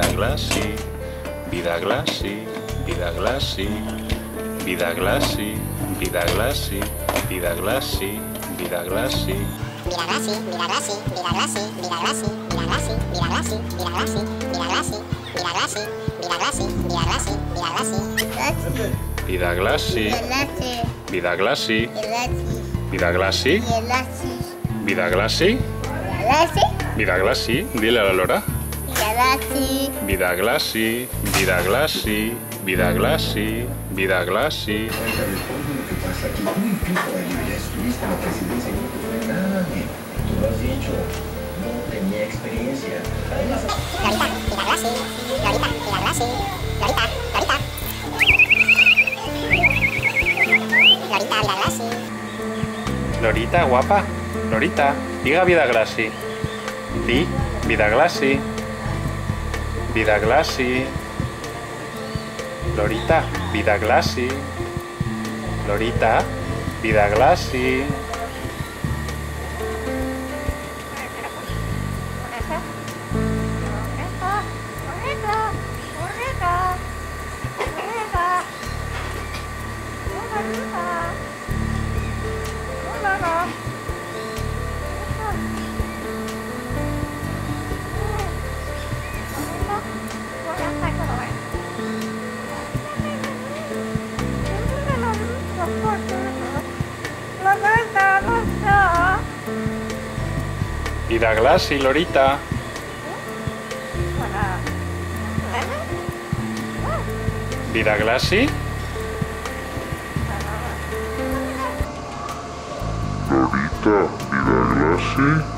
Glassi, vida Glassi, vida Glassi, vida Glassi, vida Glassi, vida Glassi. Vida Glassi, Vida Glassi, Vida Glassi, Vida Glassi, Vida Glassi, Vida Glassi, Vida Glassi, Vida Glassi, Vida Glassi, Vida Glassi, Vida Glassi, Vida Glassi. Vida Glassi, vida Glassi, vida Glassi, vida Glassi, vida Glassi, dile a la Lora. Vida Glassi, vida Glassi, vida Glassi, vida Glassi. Lo que pasa aquí, muy fijo, ya estuviste en la presidencia y no te fue nada bien. Tú lo has dicho, no tenía experiencia. Además, Lorita, Vida Glassi, Lorita, Vida Glassi, Lorita, Lorita. Lorita, Vida Glassi. Lorita, guapa. Lorita, diga vida Glassi. Di, vida Glassi. Vida Glassi. Lorita, vida Glassi. Lorita, vida Glassi. Vida Glassi, Lorita. Vida Glassi. Lorita, vida Glassi.